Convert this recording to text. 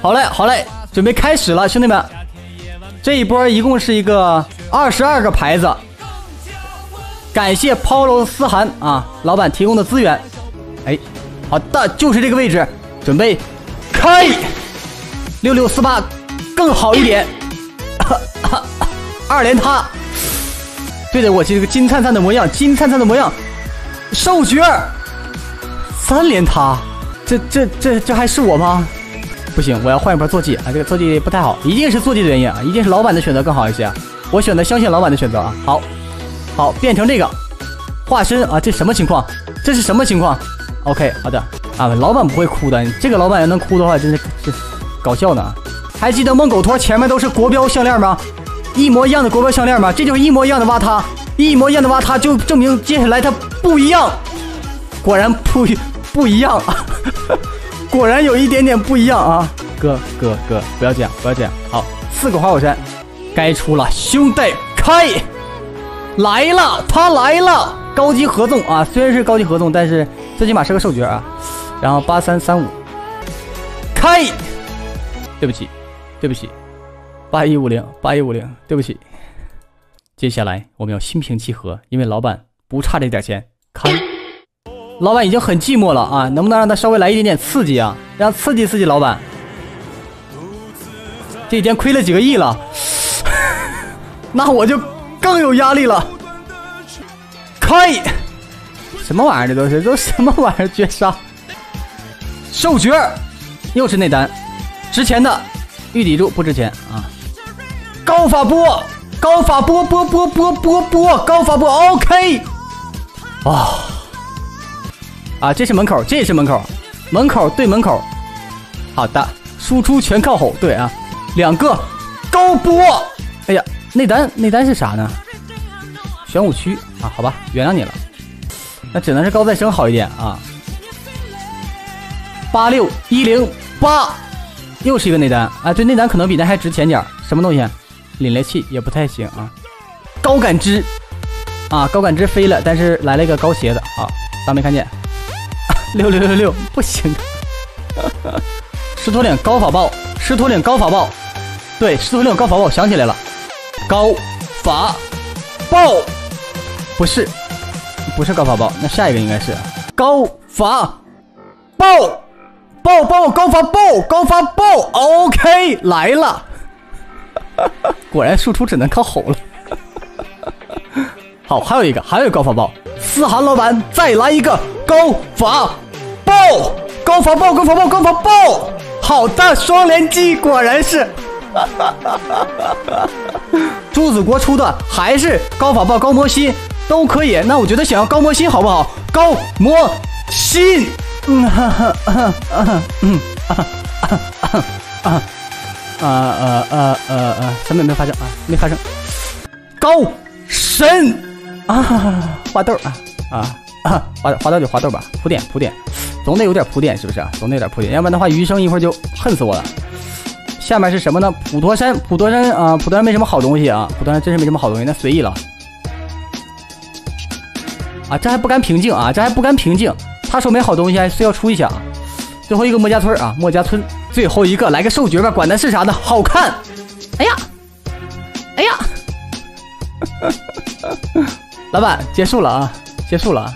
好嘞，好嘞，准备开始了，兄弟们。这一波一共是一个二十二个牌子，感谢 Polo 思涵啊，老板提供的资源。哎，好的，就是这个位置，准备开六六四八，更好一点。二连他，对着我这个金灿灿的模样，金灿灿的模样，兽角三连他，这这这这还是我吗？不行，我要换一波坐骑啊！这个坐骑不太好，一定是坐骑的原因啊，一定是老板的选择更好一些。我选择相信老板的选择啊。好，好，变成这个化身啊！这什么情况？这是什么情况？OK，好的啊，老板不会哭的。这个老板要能哭的话，真是是搞笑呢。还记得梦狗托前面都是国标项链吗？一模一样的国标项链吗？这就是一模一样的挖他，一模一样的挖他，就证明接下来他不一样。果然不不一样，果然有一点点不一样啊！哥哥哥，不要这样，不要这样。好，四个花果山该出了，兄弟开来了，他来了，高级合纵啊！虽然是高级合纵，但是最起码是个兽角啊。然后八三三五开，对不起，对不起。八一五零，八一五零，对不起。接下来我们要心平气和，因为老板不差这点钱。开，老板已经很寂寞了啊，能不能让他稍微来一点点刺激啊？让刺激刺激老板。这几天亏了几个亿了，那我就更有压力了。开，什么玩意儿？这都是都什么玩意儿？绝杀，兽角，又是内单，值钱的，玉底柱不值钱啊。高法波，高法波波波波波波，高法波，OK，啊啊，这是门口，这也是门口，门口对门口，好的，输出全靠吼，对啊，两个高波，哎呀，内丹内丹是啥呢？玄武区啊，好吧，原谅你了，那只能是高再生好一点啊。八六一零八，又是一个内丹啊，对内丹可能比那还值钱点什么东西？凛冽器也不太行啊，高感知啊，高感知飞了，但是来了一个高鞋子啊，当没看见。六六六六不行，狮驼岭高法爆，狮驼岭高法爆，对，狮驼岭高法爆，想起来了，高法爆，不是，不是高法爆，那下一个应该是。高法爆，爆爆高法爆，高法爆，OK 来了。果然输出只能靠吼了。好，还有一个，还有高法爆，思涵老板再来一个高法爆，高法爆，高法爆，高法爆。好的，双连击，果然是。朱子国出的还是高法爆、高魔心都可以。那我觉得想要高魔心好不好？高魔心。嗯哈哈嗯嗯啊啊。啊啊啊啊啊！什么也没发生啊，没发生。高神啊，花豆啊啊啊，花花豆就花豆吧，铺垫铺垫，总得有点铺垫是不是？总得有点铺垫，要不然的话余生一会儿就恨死我了。下面是什么呢？普陀山，普陀山啊，普陀山没什么好东西啊，普陀山真是没什么好东西，那随意了。啊，这还不甘平静啊，这还不甘平静，他说没好东西，还非要出一下。最后一个莫家村啊，莫家村。最后一个来个兽诀吧，管他是啥的，好看。哎呀，哎呀，老板结束了啊，结束了。